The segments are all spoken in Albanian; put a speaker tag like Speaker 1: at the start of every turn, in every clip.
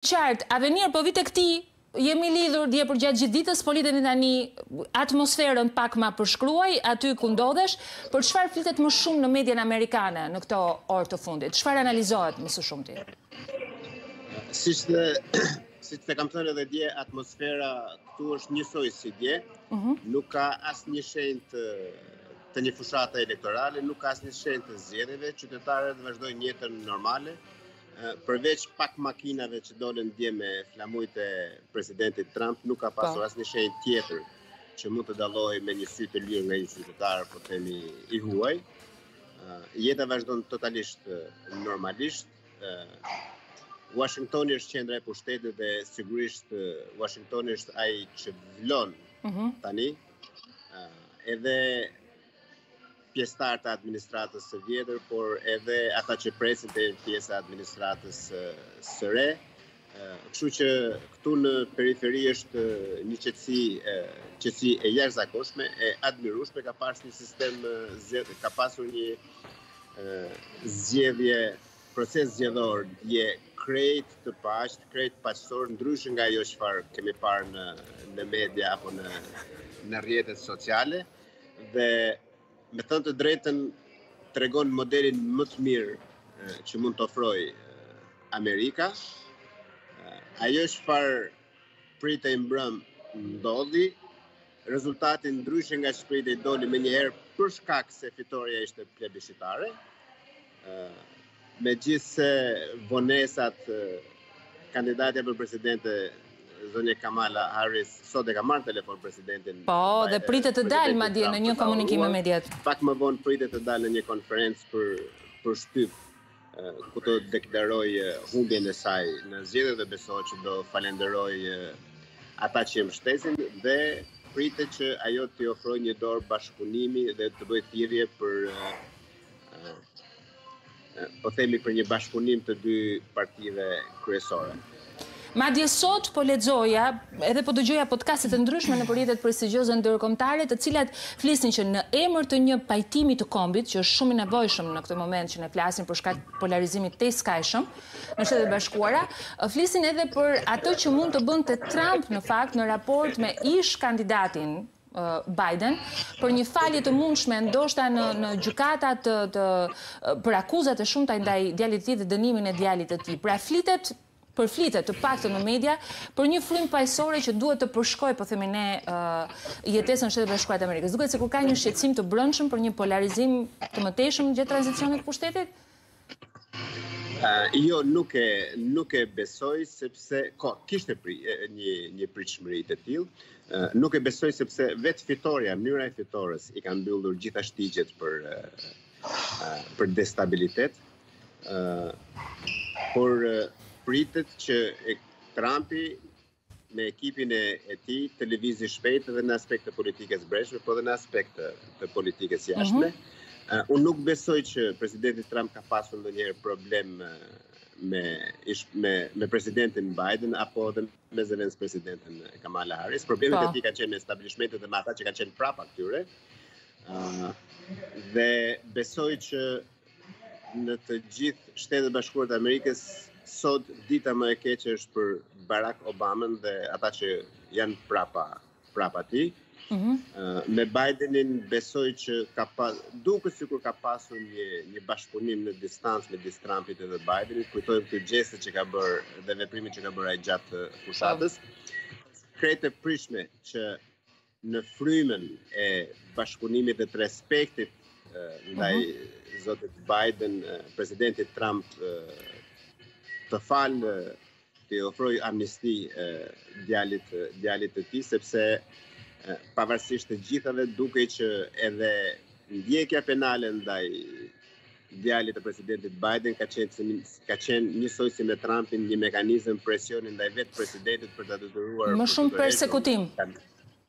Speaker 1: Qartë, Avenir, po vij tek ti, jemi lidhur dje përgjatë gjithë ditës, po lidhemi tani, atmosferën pak ma përshkruaj, aty ku ndodhesh, për çfarë flitet më shumë në median amerikane në këto orë të fundit, çfarë analizohet më së shumti?
Speaker 2: Siç dhe siç të kam thënë edhe dje, atmosfera këtu është njësoj si dje, mhm. nuk ka asnjë shenjë të një fushate elektorale, nuk ka asnjë shenjë të zgjedhjeve, qytetarët vazhdojnë jetën normale, Përveç pak makinave që dolën dje me flamujt e presidentit Trump, nuk ka pasur po. asnjë shenjë tjetër që mund të dallohet me një sy të lirë nga një qytetar, po themi i huaj. Jeta vazhdon totalisht normalisht. Washingtoni është qendra e pushtetit dhe sigurisht Washingtoni është ai që vlon mhm. tani. Edhe pjesëtarë të administratës së vjetër, por edhe ata që presin të jenë pjesë e administratës së re. Kështu që këtu në periferi është një qetësi qetësi e jashtëzakonshme, e admirueshme, ka pasur një sistem zgjedh, ka pasur një zgjedhje proces zgjedhor dje krejt të paqtë, krejt paqësor, ndryshe nga ajo çfarë kemi parë në, në media apo në, në rrjetet sociale. Dhe me thënë të drejtën tregon modelin më të mirë që mund të ofrojë Amerika. Ajo çfarë pritej mbrëmë ndodhi, rezultati ndryshe nga ç'pritej doli menjëherë për shkak se fitorja ishte plebishitare. Megjithëse vonesat kandidatja për presidente zonja Kamala Harris sot e ka marrë telefon presidentin.
Speaker 1: Po, dhe pritet të dalë madje në një komunikim me mediat.
Speaker 2: Pak më vonë pritet të dalë në një konferencë për, për shtyp ku të deklarojë humbjen e saj në zgjedhje dhe besohet që do falënderojë ata që e mbështesin dhe pritet që ajo t'i ofrojë një dorë bashkëpunimi dhe të bëjë thirrje për po themi për një bashkëpunim të dy partive kryesore.
Speaker 1: Madje sot po lexoja, edhe po dëgjoja podcaste të ndryshme nëpër rrjetet prestigjioze ndërkombëtare, të cilat flisnin që në emër të një pajtimi të kombit, që është shumë i nevojshëm në këtë moment që ne flasim për shkak polarizimit të skajshëm në Shtetet e Bashkuara, flisin edhe për ato që mund të bënte Trump në fakt në raport me ish kandidatin Biden, për një falje të mundshme, ndoshta në, në gjykata të, të, për akuzat e shumta ndaj djalit të tij dhe dënimin e djalit të tij. Pra flitet përflitet të paktën në media për një frymë paqësore që duhet të përshkojë, po themi ne, jetesën e Shteteve të Bashkuara të Amerikës. Duket sikur ka një shqetësim të brendshëm për një polarizim të mëtejshëm gjatë tranzicionit të pushtetit?
Speaker 2: jo nuk e nuk e besoj sepse ka kishte pri, një një pritshmëri të tillë. Nuk e besoj sepse vet fitorja, mënyra e fitores i ka mbyllur gjitha shtigjet për për destabilitet. Por pritet që Trumpi me ekipin e, e tij të lëvizë shpejt edhe në aspekt të politikës brendshme, po edhe në aspekt të, të politikës mhm. jashtme. Uh -huh. uh, unë nuk besoj që presidenti Trump ka pasur ndonjëherë problem me, ish, me, me presidentin Biden apo edhe me zëvendëspresidenten Kamala Harris. Problemet pa. Po. e tij kanë qenë me establishmentin dhe me ata që kanë qenë prapa këtyre. Uh, dhe besoj që në të gjithë Shtetet e Bashkuara të Amerikës sot dita më e keqe është për Barack Obamën dhe ata që janë prapa prapa tij. Mm -hmm. uh, me Bidenin besoj që ka pas, duket sikur ka pasur një, një bashkëpunim në distancë midis Trumpit dhe Bidenit, kujtojmë këto gjeste që ka bërë dhe veprimet që ka bërë ai gjatë fushatës. Krejt e pritshme që në frymën e bashkëpunimit dhe të respektit ndaj mhm. zotit Biden, presidenti Trump të falë t'i ofrojë amnisti djalit djalit të tij sepse pavarësisht të gjithave dukej që edhe ndjekja penale ndaj djalit të presidentit Biden ka qenë si ka qenë njësoj si me Trumpin një mekanizëm presioni ndaj vetë presidentit për ta detyruar
Speaker 1: më shumë persekutim.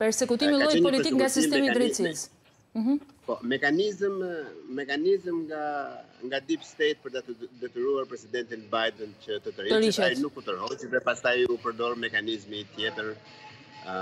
Speaker 1: Persekutim i llojit politik nga sistemi i drejtësisë.
Speaker 2: Mhm. Po, mekanizëm mekanizëm nga nga deep state për ta detyruar presidentin Biden që të tërhiqej, ai nuk u tërhoq dhe pastaj u përdor mekanizmi tjetër. ë